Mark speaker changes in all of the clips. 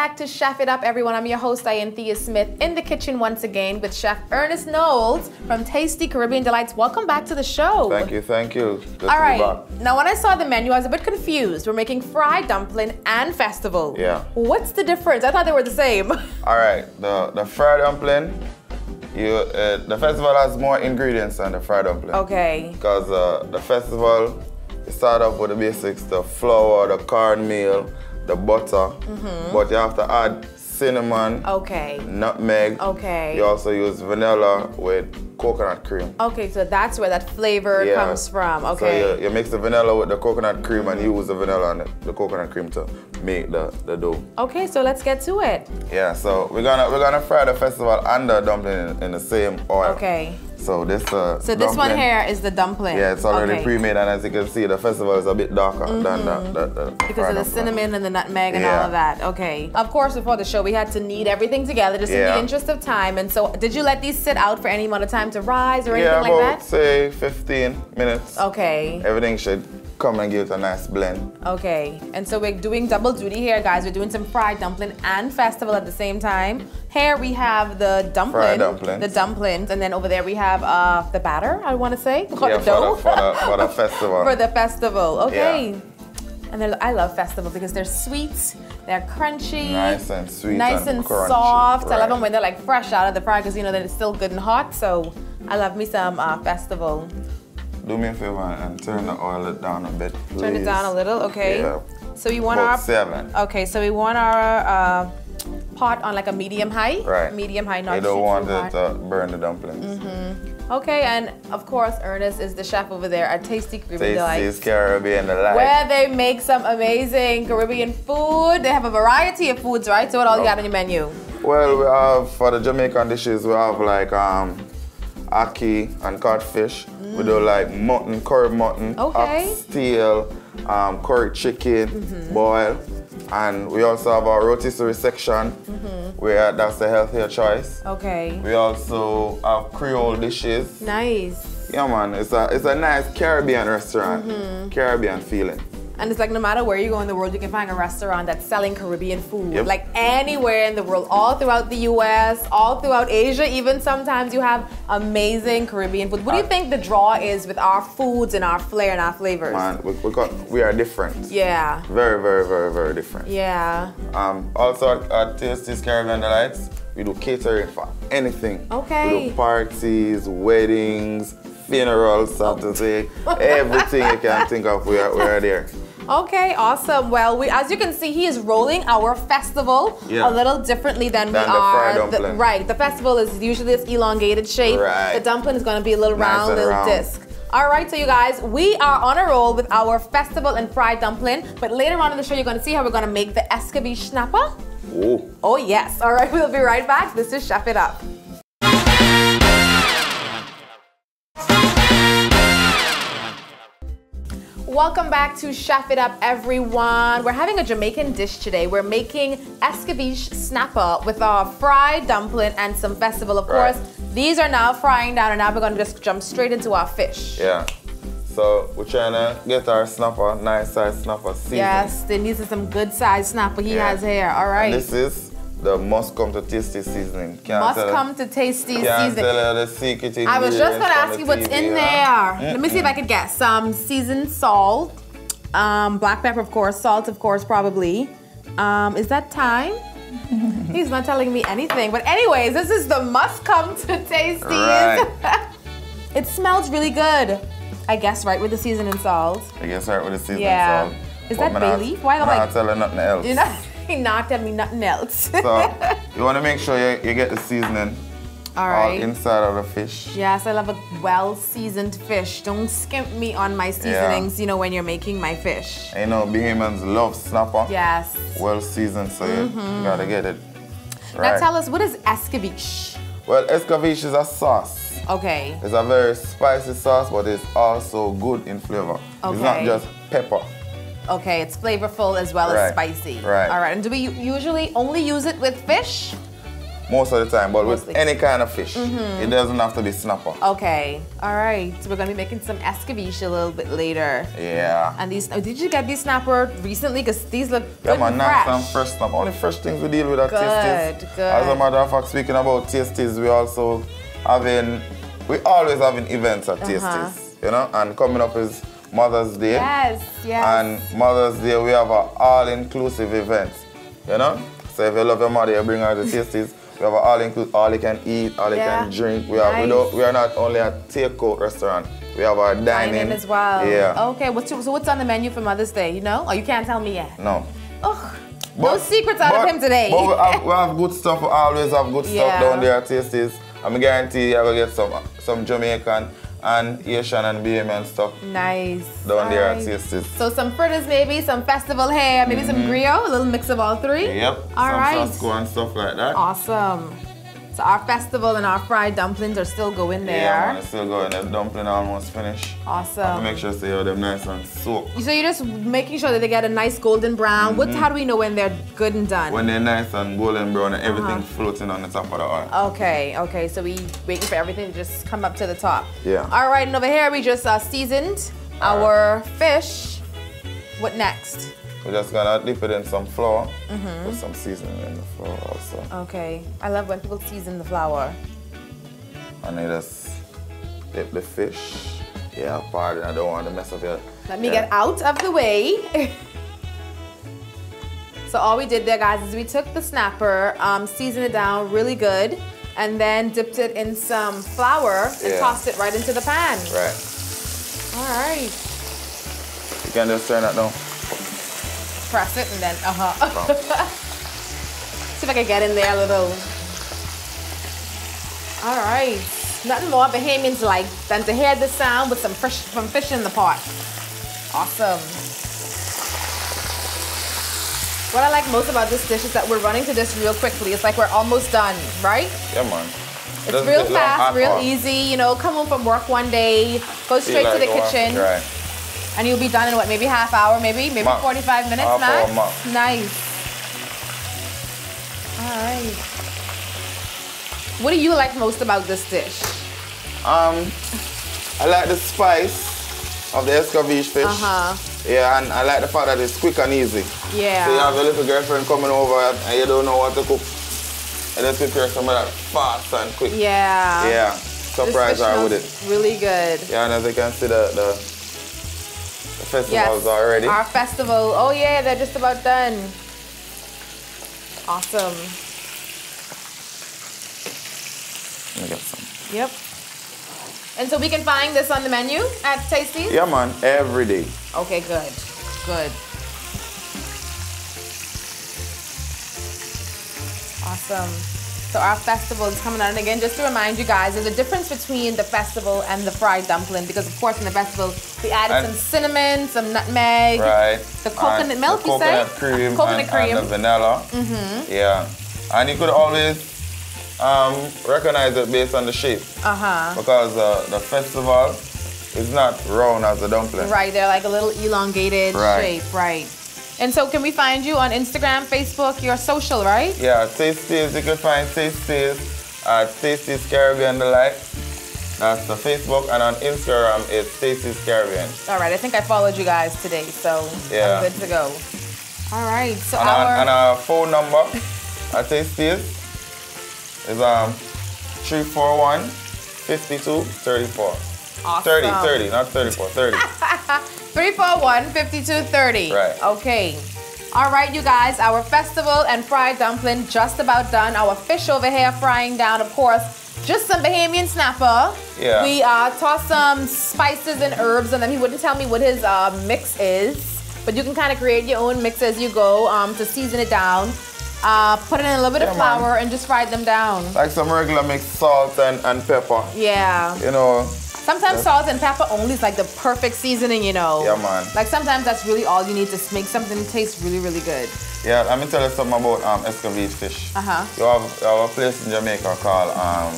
Speaker 1: Back to Chef It Up, everyone. I'm your host, Ianthea Smith, in the kitchen once again with Chef Ernest Knowles from Tasty Caribbean Delights. Welcome back to the show.
Speaker 2: Thank you, thank you.
Speaker 1: Good All right. Now, when I saw the menu, I was a bit confused. We're making fried dumpling and festival.
Speaker 2: Yeah.
Speaker 1: What's the difference? I thought they were the same.
Speaker 2: All right. The the fried dumpling, you uh, the festival has more ingredients than the fried dumpling.
Speaker 1: Okay.
Speaker 2: Because uh, the festival, you start off with the basics: the flour, the cornmeal the butter, mm -hmm. but you have to add cinnamon,
Speaker 1: okay,
Speaker 2: nutmeg.
Speaker 1: Okay.
Speaker 2: You also use vanilla with coconut cream.
Speaker 1: Okay, so that's where that flavor yeah. comes from. Okay.
Speaker 2: So you, you, mix the vanilla with the coconut cream and you use the vanilla and the, the, coconut cream to make the, the dough.
Speaker 1: Okay, so let's get to it.
Speaker 2: Yeah, so we're gonna we're gonna fry the festival and the dumpling in, in the same oil.
Speaker 1: Okay.
Speaker 2: So this uh,
Speaker 1: So this one here is the dumpling.
Speaker 2: Yeah, it's already okay. pre-made and as you can see the festival is a bit darker mm -hmm. than the, the, the
Speaker 1: Because of the cinnamon and the nutmeg and yeah. all of that. Okay. Of course before the show we had to knead everything together just yeah. in the interest of time. And so did you let these sit out for any amount of time to rise or anything
Speaker 2: yeah,
Speaker 1: like
Speaker 2: that? say 15 minutes.
Speaker 1: Okay.
Speaker 2: Everything should come and give it a nice blend.
Speaker 1: Okay, and so we're doing double duty here, guys. We're doing some fried dumpling and festival at the same time. Here we have the dumpling,
Speaker 2: fried dumplings.
Speaker 1: the dumplings, and then over there we have uh, the batter. I want to say,
Speaker 2: yeah, the dough for the, for the, festival.
Speaker 1: for the festival, okay. Yeah. And I love festival because they're sweet, they're crunchy,
Speaker 2: nice and sweet,
Speaker 1: nice and,
Speaker 2: and
Speaker 1: soft.
Speaker 2: Right.
Speaker 1: I love them when they're like fresh out of the fry because you know they're still good and hot. So I love me some uh, festival
Speaker 2: do me a favor and turn the oil down a bit, please.
Speaker 1: Turn it down a little, okay.
Speaker 2: Yeah.
Speaker 1: So we want
Speaker 2: About
Speaker 1: our
Speaker 2: seven.
Speaker 1: Okay, so we want our uh, pot on like a medium high.
Speaker 2: Right.
Speaker 1: Medium high, not
Speaker 2: You don't want to burn the dumplings.
Speaker 1: Mm -hmm. Okay, and of course Ernest is the chef over there at Tasty Caribbean Delights.
Speaker 2: Tasty's Caribbean.
Speaker 1: Where they make some amazing Caribbean food. They have a variety of foods, right? So what all you got on your menu?
Speaker 2: Well, we have for the Jamaican dishes, we have like um, ackee and codfish. Mm. We do like mutton, curry mutton,
Speaker 1: okay.
Speaker 2: oxtail, um, curry chicken, mm -hmm. boil. And we also have our rotisserie section, mm -hmm. where that's a healthier choice.
Speaker 1: Okay.
Speaker 2: We also have Creole dishes.
Speaker 1: Nice.
Speaker 2: Yeah, man. It's a it's a nice Caribbean restaurant. -hmm. Caribbean feeling.
Speaker 1: And it's like no matter where you go in the world, you can find a restaurant that's selling Caribbean food.
Speaker 2: Yep.
Speaker 1: Like anywhere in the world, all throughout the US, all throughout Asia, even sometimes you have amazing Caribbean food. What do you think the draw is with our foods and our flair and our flavors?
Speaker 2: Man, we, we, got, we are different.
Speaker 1: Yeah.
Speaker 2: Very, very, very, very different.
Speaker 1: Yeah.
Speaker 2: Um, also at, at Tasty's Caribbean Delights, we do catering for anything.
Speaker 1: Okay.
Speaker 2: We do parties, weddings, funerals, say. Everything you can think of, we are, we are there.
Speaker 1: Okay, awesome. Well, we, as you can see, he is rolling our festival
Speaker 2: yeah.
Speaker 1: a little differently than,
Speaker 2: than
Speaker 1: we are.
Speaker 2: The,
Speaker 1: right. The festival is usually this elongated shape.
Speaker 2: Right.
Speaker 1: The dumpling is going to be a little
Speaker 2: nice
Speaker 1: round, little
Speaker 2: round.
Speaker 1: disc. All right, so you guys, we are on a roll with our festival and fried dumpling. But later on in the show, you're going to see how we're going to make the escabeche snapper.
Speaker 2: Oh.
Speaker 1: Oh, yes. All right, we'll be right back. This is Chef It Up. Welcome back to Chef It Up, everyone. We're having a Jamaican dish today. We're making escabeche snapper with our fried dumpling and some festival, of
Speaker 2: right.
Speaker 1: course. These are now frying down, and now we're going to just jump straight into our fish.
Speaker 2: Yeah. So we're trying to get our snapper, nice size snapper seasoned.
Speaker 1: Yes, there needs some good size snapper he yeah. has here. All right.
Speaker 2: And this is the must come to tasty seasoning.
Speaker 1: Can't must come to tasty
Speaker 2: can't
Speaker 1: seasoning.
Speaker 2: Tell the secret
Speaker 1: I was just gonna ask you what's in there. Mm -mm. Let me see if I could guess. Some seasoned salt, um, black pepper, of course, salt, of course, probably. Um, is that thyme? He's not telling me anything. But anyways, this is the must come to tasty.
Speaker 2: Right.
Speaker 1: it smells really good. I guess right with the seasoning salt.
Speaker 2: I guess right with the seasoning
Speaker 1: yeah.
Speaker 2: salt.
Speaker 1: Is that bay leaf? Why am
Speaker 2: I'm not telling nothing else?
Speaker 1: You know? not tell me nothing else.
Speaker 2: so you want to make sure you, you get the seasoning
Speaker 1: all, right. all
Speaker 2: inside of the fish.
Speaker 1: Yes, I love a well-seasoned fish. Don't skimp me on my seasonings, yeah. you know, when you're making my fish.
Speaker 2: You know, Bahamians love snapper.
Speaker 1: Yes.
Speaker 2: Well-seasoned, so mm -hmm. you mm-hmm. gotta get it.
Speaker 1: Right. Now tell us, what is escabeche?
Speaker 2: Well, escabeche is a sauce.
Speaker 1: Okay.
Speaker 2: It's a very spicy sauce, but it's also good in flavor.
Speaker 1: Okay.
Speaker 2: It's not just pepper.
Speaker 1: Okay, it's flavorful as well
Speaker 2: right.
Speaker 1: as spicy.
Speaker 2: Right.
Speaker 1: All right, and do we usually only use it with fish?
Speaker 2: most of the time. But
Speaker 1: Mostly.
Speaker 2: with any kind of fish,
Speaker 1: Mm-hmm.
Speaker 2: it doesn't have to be snapper.
Speaker 1: Okay. All right. So we're gonna be making some escabeche a little bit later.
Speaker 2: Yeah.
Speaker 1: And these, oh, did you get these snapper recently? Because these look
Speaker 2: Yeah,
Speaker 1: good
Speaker 2: man,
Speaker 1: and
Speaker 2: nice
Speaker 1: fresh.
Speaker 2: and fresh snap. Only fresh things we deal with at
Speaker 1: Good,
Speaker 2: Tasties.
Speaker 1: good.
Speaker 2: As a matter of fact, speaking about Tasties, we also having, we always having events at
Speaker 1: Uh-huh.
Speaker 2: Tasties, you know, and coming up is Mother's Day.
Speaker 1: Yes, yes.
Speaker 2: And Mother's Day, we have an all-inclusive event, you know? So if you love your mother, you bring her to Tasties. We have an all-inclusive, all you can eat, all you
Speaker 1: Yeah.
Speaker 2: can drink. We, are, we, don't, we are not only a takeout restaurant, we have our dining.
Speaker 1: Dining as well.
Speaker 2: Yeah.
Speaker 1: Okay. What's your, so what's on the menu for Mother's Day? You know? Oh, you can't tell me yet.
Speaker 2: No.
Speaker 1: Oh, no secrets out
Speaker 2: but-
Speaker 1: of him today.
Speaker 2: But we have, we have good stuff. We always have good
Speaker 1: Yeah.
Speaker 2: stuff down there Tasties. I'm guarantee you're gonna get some some Jamaican and Asian and Bahamian stuff
Speaker 1: nice.
Speaker 2: down there at. Tasties.
Speaker 1: So some fritters, maybe some festival hair, maybe some griot, a little mix of all three.
Speaker 2: Mm-hmm. Yep.
Speaker 1: All
Speaker 2: some
Speaker 1: right.
Speaker 2: Flasco and stuff like that.
Speaker 1: Awesome. So our festival and our fried dumplings are still going there.
Speaker 2: Yeah, man, still going. The dumpling almost finished. I to
Speaker 1: awesome.
Speaker 2: make sure they have them nice and soaked.
Speaker 1: So you're just making sure that they get a nice golden brown. What? How do we know when they're good and done?
Speaker 2: Mm-hmm. When they're nice and golden brown and everything floating on the top of the oil.
Speaker 1: Okay, okay. So we waiting for everything to just come up to the top.
Speaker 2: Yeah.
Speaker 1: All right, and over here we just uh, seasoned
Speaker 2: All
Speaker 1: our fish. What next?
Speaker 2: We're just gonna dip it in some flour.
Speaker 1: Mm-hmm.
Speaker 2: Put some seasoning in the flour also.
Speaker 1: Okay. I love when people season the flour.
Speaker 2: And then just dip the fish. Yeah, pardon, I don't want to mess up your.
Speaker 1: Let me
Speaker 2: yeah.
Speaker 1: get out of the way. so all we did there, guys, is we took the snapper, um, seasoned it down really good, and then dipped it in some flour and
Speaker 2: Yeah.
Speaker 1: tossed it right into the pan.
Speaker 2: Right.
Speaker 1: All right.
Speaker 2: You can just turn that down.
Speaker 1: Press it and then, uh-huh. See if I can get in there a little. All right. Nothing more Bahamians like than to hear the sound with some fish, some fish in the pot. Awesome. What I like most about this dish is that we're running to this real quickly. It's like we're almost done, right?
Speaker 2: Yeah, man.
Speaker 1: It's
Speaker 2: Doesn't
Speaker 1: real fast, real
Speaker 2: all.
Speaker 1: easy. You know, come home from work one day, go straight to the kitchen,
Speaker 2: Right.
Speaker 1: And you'll be done in what, maybe half hour, maybe, maybe
Speaker 2: Max.
Speaker 1: 45 minutes
Speaker 2: Half
Speaker 1: max. Nice. All right. What do you like most about this dish?
Speaker 2: Um, I like the spice of the escabeche fish.
Speaker 1: Uh huh.
Speaker 2: Yeah, and I like the fact that it's quick and easy.
Speaker 1: Yeah.
Speaker 2: So you have a little girlfriend coming over and you don't know what to cook. And just prepare some of that fast and quick.
Speaker 1: Yeah.
Speaker 2: Yeah. Surprise her with it.
Speaker 1: Really good.
Speaker 2: Yeah, and as you can see, the, the festivals are ready.
Speaker 1: Our festival. Oh yeah, they're just about done. Awesome.
Speaker 2: Me get some.
Speaker 1: Yep. And so we can find this on the menu at Tasty?
Speaker 2: Yeah, man, every day.
Speaker 1: Okay, good. Good. Awesome. So our festival is coming on. And again, just to remind you guys, there's a difference between the festival and the fried dumpling because, of course, in the festival, we added
Speaker 2: And-
Speaker 1: some cinnamon, some nutmeg.
Speaker 2: Right.
Speaker 1: The coconut
Speaker 2: And
Speaker 1: milk,
Speaker 2: the
Speaker 1: you say?
Speaker 2: coconut cream,
Speaker 1: Coconut
Speaker 2: and,
Speaker 1: cream.
Speaker 2: and the vanilla. Mm-hmm. Yeah. And you could always um, recognize it based on the shape
Speaker 1: Uh huh.
Speaker 2: because uh, the festival is not round as a dumpling.
Speaker 1: Right, they're like a little elongated
Speaker 2: Right.
Speaker 1: shape, right. And so, can we find you on Instagram, Facebook, your social, right?
Speaker 2: Yeah, Tasties, you can find Tasties at Tasties Caribbean Delight. That's the Facebook, and on Instagram it's Tasties Caribbean.
Speaker 1: All right, I think I followed you guys today, so
Speaker 2: Yeah.
Speaker 1: I'm good to go. All right, so
Speaker 2: And,
Speaker 1: our,
Speaker 2: our, and our phone number at Tasties is um 341 52 34.
Speaker 1: awesome.
Speaker 2: 30, 30, not 34, 30.
Speaker 1: 341 5230.
Speaker 2: Right.
Speaker 1: Okay. All right, you guys, our festival and fried dumpling just about done. Our fish over here frying down, of course. Just some Bahamian snapper.
Speaker 2: Yeah.
Speaker 1: We uh, tossed some spices and herbs on them. He wouldn't tell me what his uh, mix is, but you can kind of create your own mix as you go um, to season it down. Uh, put it in a little bit of
Speaker 2: Yeah, man.
Speaker 1: flour and just fry them down.
Speaker 2: like some regular mixed salt and, and pepper.
Speaker 1: Yeah.
Speaker 2: You know,
Speaker 1: Sometimes salt and pepper only is like the perfect seasoning, you know.
Speaker 2: Yeah, man.
Speaker 1: Like sometimes that's really all you need to make something taste really, really good.
Speaker 2: yeah, let me tell you something about um, escovitch fish.
Speaker 1: Uh-huh.
Speaker 2: You have, you have a place in Jamaica called um,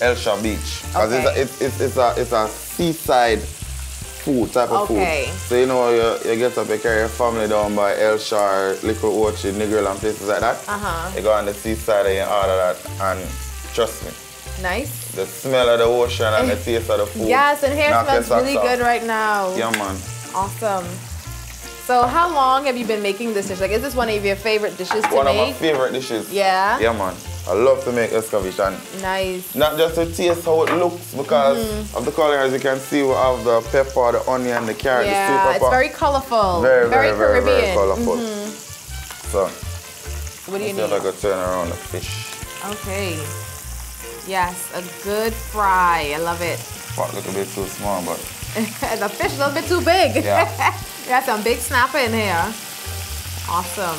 Speaker 2: Hellshire Beach.
Speaker 1: Okay.
Speaker 2: it's, a, it's, it's, it's, a, it's a seaside food type of
Speaker 1: Okay.
Speaker 2: food. So you know you, you get up, you carry your family down by Hellshire, Little Ochi, Negril and places like that.
Speaker 1: Uh-huh.
Speaker 2: You go on the seaside and you order that and trust me,
Speaker 1: Nice.
Speaker 2: The smell of the ocean and the taste of the food.
Speaker 1: Yes, and hair
Speaker 2: knock
Speaker 1: smells really
Speaker 2: off.
Speaker 1: good right now.
Speaker 2: Yeah man.
Speaker 1: Awesome. So how long have you been making this dish? Like, is this one of your favorite dishes to
Speaker 2: One of my
Speaker 1: make?
Speaker 2: favorite dishes.
Speaker 1: Yeah?
Speaker 2: Yeah man. I love to make escabeche and
Speaker 1: Nice.
Speaker 2: not just to taste how it looks because
Speaker 1: Mm-hmm.
Speaker 2: of the color as you can see we have the pepper, the onion, the carrot, the
Speaker 1: Yeah,
Speaker 2: sweet
Speaker 1: it's very colorful.
Speaker 2: very, very, very, very
Speaker 1: Caribbean.
Speaker 2: colorful.
Speaker 1: Mhm.
Speaker 2: So
Speaker 1: What do you
Speaker 2: if I
Speaker 1: need?
Speaker 2: could turn around the fish.
Speaker 1: Okay. Yes, a good fry. I love it.
Speaker 2: Pot a little bit too small, but
Speaker 1: the fish is a little bit too big.
Speaker 2: Yeah.
Speaker 1: you got some big snapper in here. Awesome.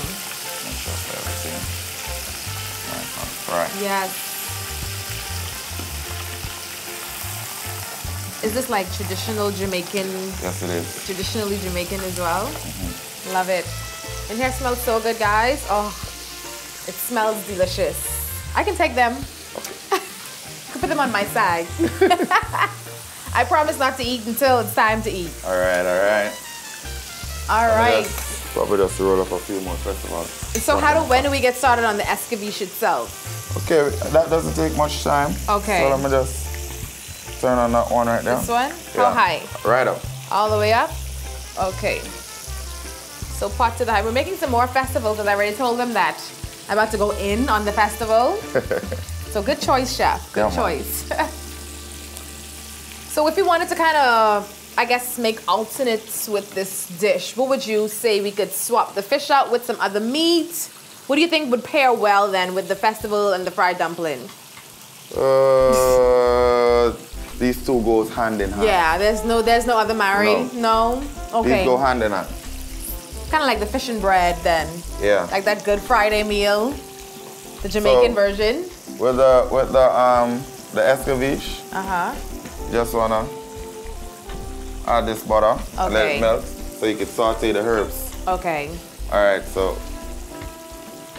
Speaker 2: make sure for everything. Nice and fry.
Speaker 1: Yes. Is this like traditional Jamaican,
Speaker 2: Yes, it is.
Speaker 1: traditionally Jamaican as well?
Speaker 2: Mm-hmm.
Speaker 1: Love it. And here smells so good, guys. Oh, it smells delicious. I can take them. Put them on my side. I promise not to eat until it's time to eat.
Speaker 2: All right, all right.
Speaker 1: All right.
Speaker 2: Just- Probably just roll up a few more festivals.
Speaker 1: So how do when do we get started on the escabeche itself?
Speaker 2: Okay, that doesn't take much time.
Speaker 1: Okay.
Speaker 2: So let me just turn on that one right there.
Speaker 1: This one? How
Speaker 2: Yeah.
Speaker 1: high?
Speaker 2: Right up.
Speaker 1: All the way up? Okay. So pot to the high. We're making some more festivals because I already told them that I'm about to go in on the festival. so good choice, chef. Good choice. so if you wanted to kind of, I guess, make alternates with this dish, what would you say we could swap the fish out with some other meat? What do you think would pair well then with the festival and the fried dumpling?
Speaker 2: Uh, these two goes hand in hand.
Speaker 1: Yeah, there's no there's no other marry. No. Okay.
Speaker 2: These go hand in hand.
Speaker 1: Kind of like the fish and bread then.
Speaker 2: Yeah.
Speaker 1: Like that Good Friday meal, the Jamaican
Speaker 2: So-
Speaker 1: version.
Speaker 2: With the with the um the escabeche,
Speaker 1: Uh huh.
Speaker 2: just wanna add this butter and let it melt so you can saute the herbs.
Speaker 1: Okay.
Speaker 2: All right, so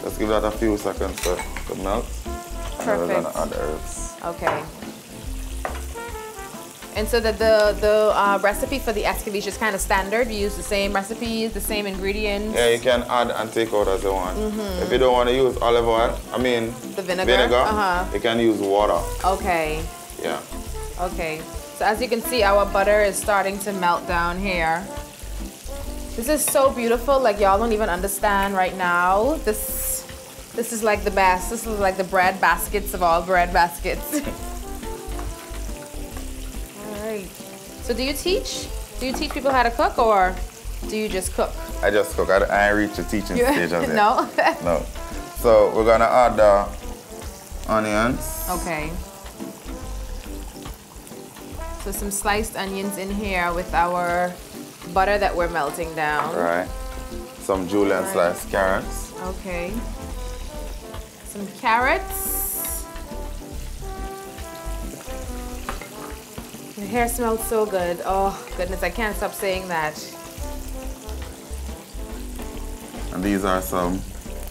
Speaker 2: let's give that a few seconds to, to melt. And then we're gonna add the herbs.
Speaker 1: Okay. And so the the, the uh, recipe for the escabeche is kind of standard. You use the same recipes, the same ingredients.
Speaker 2: Yeah, you can add and take out as you want. If you don't want to use olive oil, I mean.
Speaker 1: The vinegar? Uh-huh.
Speaker 2: you can use water.
Speaker 1: Okay.
Speaker 2: Yeah.
Speaker 1: Okay. So as you can see, our butter is starting to melt down here. This is so beautiful. Like y'all don't even understand right now. This this is like the best. This is like the bread baskets of all bread baskets. So do you teach? Do you teach people how to cook or do you just cook?
Speaker 2: I just cook. I, I ain't reached the teaching
Speaker 1: You-
Speaker 2: stage as yet.
Speaker 1: no?
Speaker 2: No. So we're gonna add the onions.
Speaker 1: okay. So some sliced onions in here with our butter that we're melting down.
Speaker 2: Right. Some julienne
Speaker 1: Right.
Speaker 2: sliced carrots.
Speaker 1: Okay. Some carrots. Your hair smells so good. Oh, goodness, I can't stop saying that.
Speaker 2: And these are some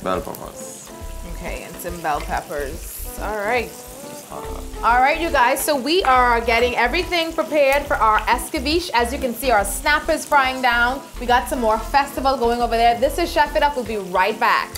Speaker 2: bell peppers.
Speaker 1: Okay, and some bell peppers. All right.
Speaker 2: Just add that.
Speaker 1: All right, you guys, so we are getting everything prepared for our escabeche. As you can see, our snapper is frying down. We got some more festival going over there. This is Chef It Up. We'll be right back.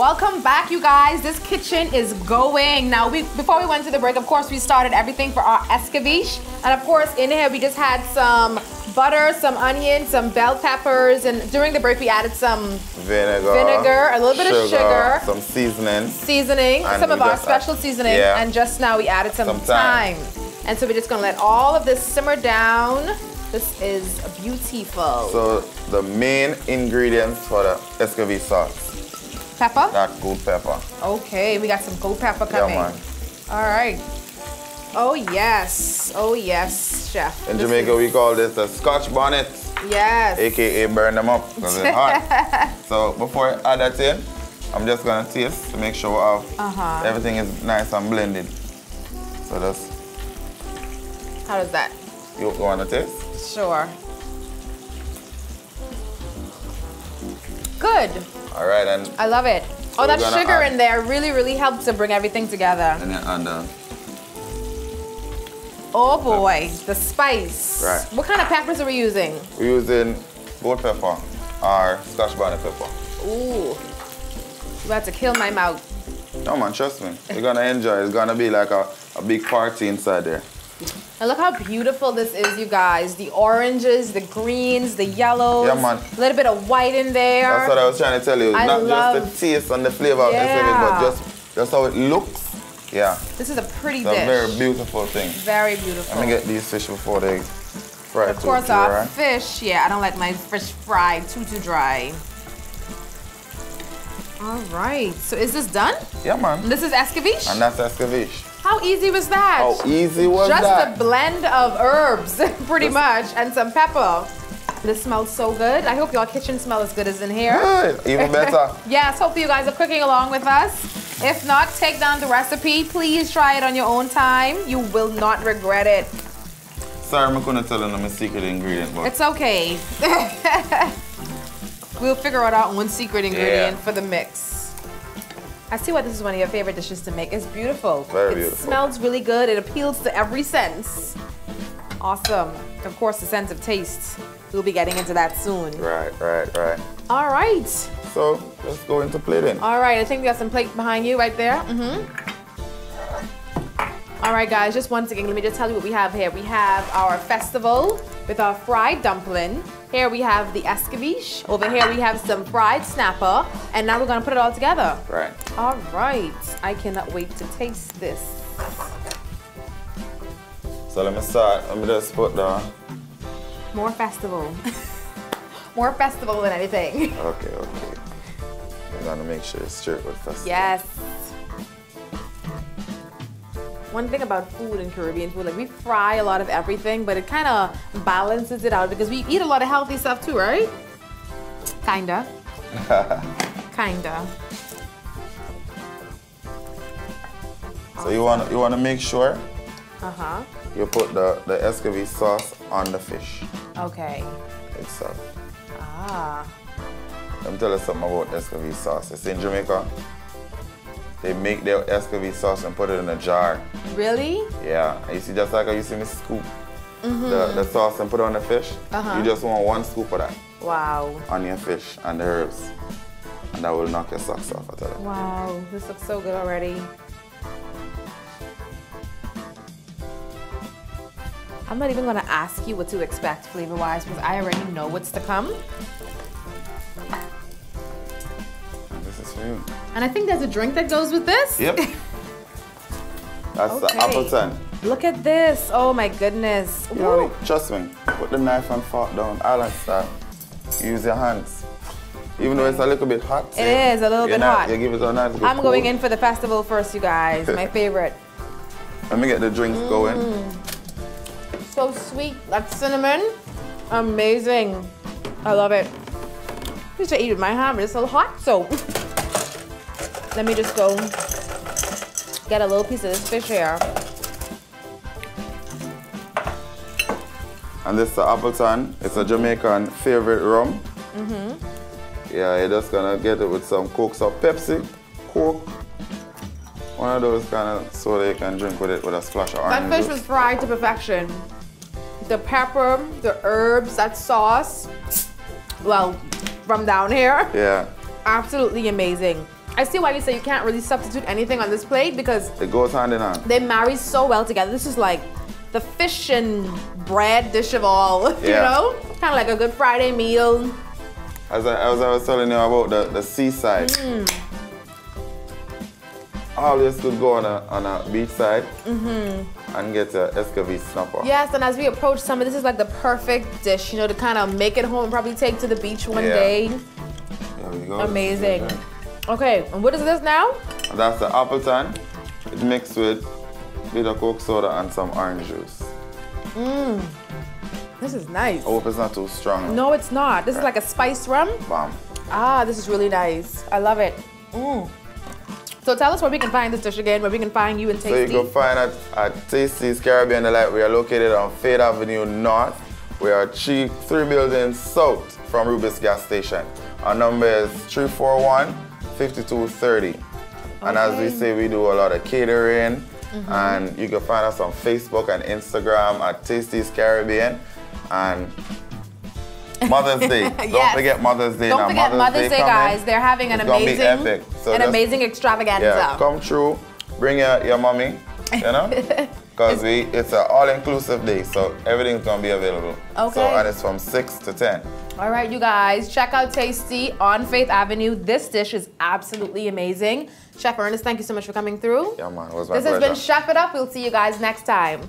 Speaker 1: Welcome back, you guys. This kitchen is going. Now, we before we went to the break, of course, we started everything for our escabeche. And of course, in here, we just had some butter, some onions, some bell peppers, and during the break, we added some
Speaker 2: Vinegar.
Speaker 1: Vinegar, a little bit of sugar.
Speaker 2: Some seasoning.
Speaker 1: seasoning,
Speaker 2: And
Speaker 1: some of our
Speaker 2: just add-
Speaker 1: special seasoning,
Speaker 2: yeah.
Speaker 1: and just now we added some,
Speaker 2: Some
Speaker 1: thyme.
Speaker 2: thyme.
Speaker 1: And so we're just gonna let all of this simmer down. This is beautiful.
Speaker 2: So the main ingredients for the escabeche sauce,
Speaker 1: pepper?
Speaker 2: that good pepper.
Speaker 1: Okay, we got some gold pepper
Speaker 2: Yeah,
Speaker 1: coming.
Speaker 2: man.
Speaker 1: All right. Oh yes, oh yes, chef.
Speaker 2: In
Speaker 1: This
Speaker 2: Jamaica,
Speaker 1: is-
Speaker 2: we call this the Scotch bonnet,
Speaker 1: Yes.
Speaker 2: aka burn them up because it's hot. so before I add that in, I'm just gonna taste to make sure have
Speaker 1: Uh-huh.
Speaker 2: everything is nice and blended. So just
Speaker 1: How does that?
Speaker 2: you, you wanna taste?
Speaker 1: Sure. Good.
Speaker 2: All right, and
Speaker 1: I love it. Oh, that sugar in there really, really helps to bring everything together.
Speaker 2: And then under.
Speaker 1: Oh boy, the spice.
Speaker 2: Right.
Speaker 1: What kind of peppers are we using?
Speaker 2: We're using gold pepper or scotch bonnet pepper.
Speaker 1: Ooh. You about to kill my mouth.
Speaker 2: No man, trust me. You're gonna enjoy. It's gonna be like a, a big party inside there.
Speaker 1: And look how beautiful this is, you guys. The oranges, the greens, the yellows.
Speaker 2: Yeah, man.
Speaker 1: A little bit of white in there.
Speaker 2: That's what I was trying to tell you.
Speaker 1: I
Speaker 2: Not
Speaker 1: love...
Speaker 2: just the taste and the flavor of
Speaker 1: yeah.
Speaker 2: the but just, just how it looks. Yeah.
Speaker 1: This is a pretty
Speaker 2: it's
Speaker 1: dish.
Speaker 2: a very beautiful thing.
Speaker 1: Very beautiful.
Speaker 2: Let me get these fish before they fry
Speaker 1: Of course, our right? fish, yeah, I don't like my fish fried too, too dry. All right, so is this done?
Speaker 2: Yeah, man.
Speaker 1: This is escabeche?
Speaker 2: And that's escabeche.
Speaker 1: How easy was that?
Speaker 2: How easy was
Speaker 1: Just
Speaker 2: that?
Speaker 1: Just a blend of herbs, pretty Just much, and some pepper. This smells so good. I hope your kitchen smells as good as in here.
Speaker 2: Good, even better.
Speaker 1: yes, hopefully you guys are cooking along with us. If not, take down the recipe. Please try it on your own time. You will not regret it.
Speaker 2: Sorry, I'm gonna tell them my secret ingredient, but...
Speaker 1: It's okay. We'll figure out our own secret ingredient yeah. for the mix. I see why this is one of your favorite dishes to make. It's beautiful.
Speaker 2: Very
Speaker 1: it
Speaker 2: beautiful.
Speaker 1: It smells really good. It appeals to every sense. Awesome. Of course, the sense of taste. We'll be getting into that soon.
Speaker 2: Right, right, right.
Speaker 1: All right.
Speaker 2: So let's go into plating.
Speaker 1: All right. I think we got some plate behind you right there. Mm-hmm. All right, guys, just once again, let me just tell you what we have here. We have our festival with our fried dumpling. Here we have the escabeche. Over here we have some fried snapper. And now we're gonna put it all together.
Speaker 2: Right.
Speaker 1: All right. I cannot wait to taste this.
Speaker 2: So let me start. Let me just put the...
Speaker 1: More festival. More festival than anything.
Speaker 2: Okay, okay. I'm gonna make sure it's straight with festival.
Speaker 1: Yes one thing about food in Caribbean food, like we fry a lot of everything, but it kind of balances it out because we eat a lot of healthy stuff too, right? Kinda. Kinda.
Speaker 2: So you want to you want to make sure
Speaker 1: uh huh
Speaker 2: you put the the escovitch sauce on the fish.
Speaker 1: Okay.
Speaker 2: It's Itself.
Speaker 1: Ah.
Speaker 2: Let me tell you something about escovitch sauce. It's in Jamaica. They make their escovitch sauce and put it in a jar.
Speaker 1: Really?
Speaker 2: Yeah. And you see, just like how you see me scoop mm -hmm. the, the sauce and put it on the fish, uh -huh. you just want one scoop of that.
Speaker 1: Wow.
Speaker 2: On your fish and the herbs. And that will knock your socks off, I tell you.
Speaker 1: Wow, this looks so good already. I'm not even gonna ask you what to expect flavor-wise because I already know what's to come.
Speaker 2: Mm.
Speaker 1: And I think there's a drink that goes with this.
Speaker 2: Yep. That's okay. the Appleton.
Speaker 1: Look at this. Oh my goodness.
Speaker 2: You know, trust me. Put the knife and fork down. I Island style. Use your hands. Even though it's a little bit hot.
Speaker 1: It is a little bit
Speaker 2: not,
Speaker 1: hot.
Speaker 2: You give it a nice
Speaker 1: I'm cool. going in for the festival first, you guys. My favorite.
Speaker 2: Let me get the drinks mm. going.
Speaker 1: So sweet. That cinnamon. Amazing. I love it. I used to eat with my hand, but it's so hot, so let me just go get a little piece of this fish here.
Speaker 2: And this is the Appleton. It's a Jamaican favorite rum. Mm -hmm. Yeah, you're just gonna get it with some Coke, so Pepsi, Coke. One of those kind of soda you can drink with it with a splash of orange
Speaker 1: That fish was fried to perfection. The pepper, the herbs, that sauce. Well, from down here.
Speaker 2: Yeah.
Speaker 1: Absolutely amazing. I see why you say you can't really substitute anything on this plate because
Speaker 2: it goes hand in hand.
Speaker 1: They marry so well together. This is like the fish and bread dish of all, yeah. you know? Kind of like a good Friday meal.
Speaker 2: As I, as I was telling you about the, the seaside, mm. always could go on a, on a beachside mm -hmm. and get a escovitch snapper.
Speaker 1: Yes, and as we approach summer, this is like the perfect dish, you know, to kind of make it home, and probably take to the beach one
Speaker 2: yeah.
Speaker 1: day.
Speaker 2: There we go.
Speaker 1: Amazing. Okay, and what is this now?
Speaker 2: That's the Appleton. It's mixed with a bit of Coke soda and some orange juice.
Speaker 1: Mmm. This is nice.
Speaker 2: I hope it's not too strong.
Speaker 1: No, it's not. This is like a spice rum.
Speaker 2: Bam.
Speaker 1: Ah, this is really nice. I love it. Mmm. So tell us where we can find this dish again, where we can find you and Tasty.
Speaker 2: So you can find us at Tasty's Caribbean Delight. We are located on Faith Avenue North. We are three, three buildings south from Rubis gas station. Our number is 341 5230. And as we say, we do a lot of catering.
Speaker 1: Mm-hmm.
Speaker 2: And you can find us on Facebook and Instagram at Tasties Caribbean. And Mother's Day. Don't forget Mother's Day.
Speaker 1: Don't
Speaker 2: now.
Speaker 1: forget Mother's, Day,
Speaker 2: coming.
Speaker 1: guys. They're having an
Speaker 2: It's
Speaker 1: amazing.
Speaker 2: So
Speaker 1: an
Speaker 2: just-
Speaker 1: amazing extravaganza.
Speaker 2: Yeah, come through. Bring your, your mommy, you know? Because we it's an all-inclusive day, so everything's gonna be available. So
Speaker 1: Okay.
Speaker 2: and it's from six to ten.
Speaker 1: All right, you guys, check out Tasty on Faith Avenue. This dish is absolutely amazing. Chef Ernest, thank you so much for coming through.
Speaker 2: Yeah, man, it was my
Speaker 1: This has been Chef It Up. We'll see you guys next time.